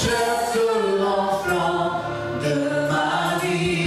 J'accepte l'enfant de ma vie.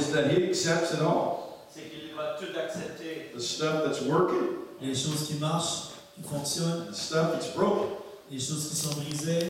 C'est qu'il va tout accepter. The stuff that's working. Les choses qui marchent, qui fonctionnent. The stuff broken. Les choses qui sont brisées.